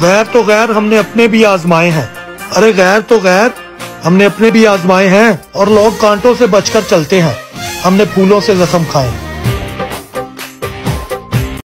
गैर तो गैर हमने अपने भी आजमाए हैं। अरे गैर तो गैर, हमने अपने भी आजमाए हैं और लोग कांटों से बचकर चलते हैं। हमने फूलों से जख्म खाए